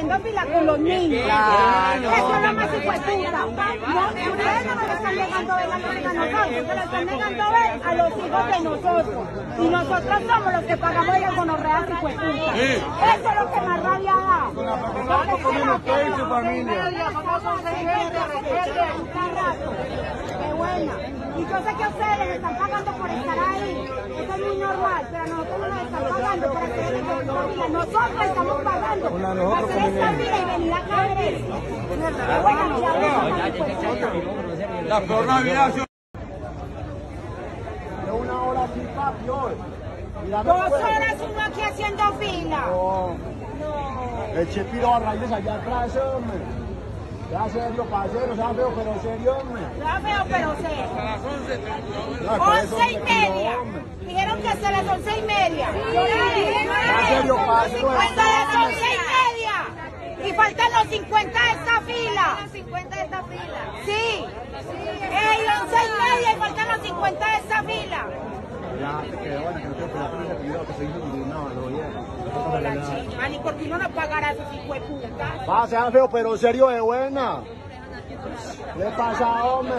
haciendo fila con los niños. Eso es lo más. No, ustedes no nos están negando ver a nosotros, se lo están negando ver a los hijos de nosotros. Y nosotros somos los que pagamos el gonorrea puta. Eso es lo que más rabia da. usted y su familia. Qué buena. Y yo sé que ustedes les están pagando por estar ahí. Eso es muy normal, pero a nosotros no nos están pagando para hacer esta fila. Nosotros estamos pagando para hacer esta fila y venir acá a ver esto. La flor navidad. De una hora aquí, papi, hoy. Mira, me Dos horas uno aquí haciendo fila. No. El Chepiro a raíces allá atrás, hombre. Ya serio, parcero, sea feo, pero serio, hombre. Ya veo, pero sé. Ya, con eso, Once y media. Dijeron que hasta las once y media. Yo le dije, Ya serio, parcero. Hasta las once y media. Y faltan los 50 de esta fila. Los 50 de esta fila. Sí. Ey, once y media y faltan los 50 de esta fila. Ya, que bueno, que no tengo que la prisa, que soy indignado, lo Hola, oye. chica. ¿Y por qué no nos pagará esos hijos de puta? Va, sea feo, pero serio de buena. ¿Qué pasa, hombre?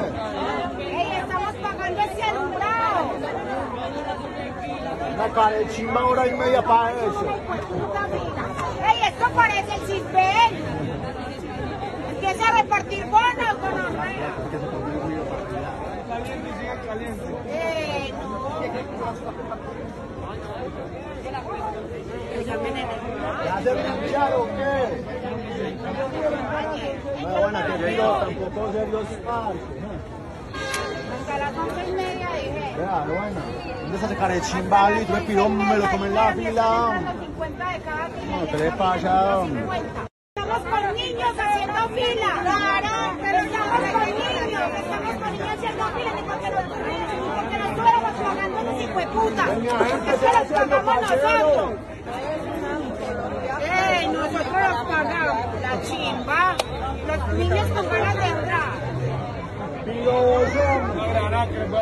Ey, estamos pagando ese alumbrado. Una carechimba hora y media para eso. Ey, esto parece el CISBEN. Empieza a repartir bonos con orrea. Eh, no. ¿Ya se pincharon o qué? No, bueno, que digo, tampoco serio es parce, ¿no? Hasta las once y media dije. Vea, buena. ¿Dónde está ese carechimba? Y tú me me lo tomé en la fila. Los 50 de cada fila. No, ¿qué le pasa? Estamos con niños haciendo fila. Claro, pero estamos con niños. Estamos con niños haciendo fila. Ni porque nos, porque nos estuviéramos pagando los puta. Porque se los pagamos nosotros. Ey, nosotros los pagamos. La chimba. Los niños con ganas de entrar. Ah, que bom,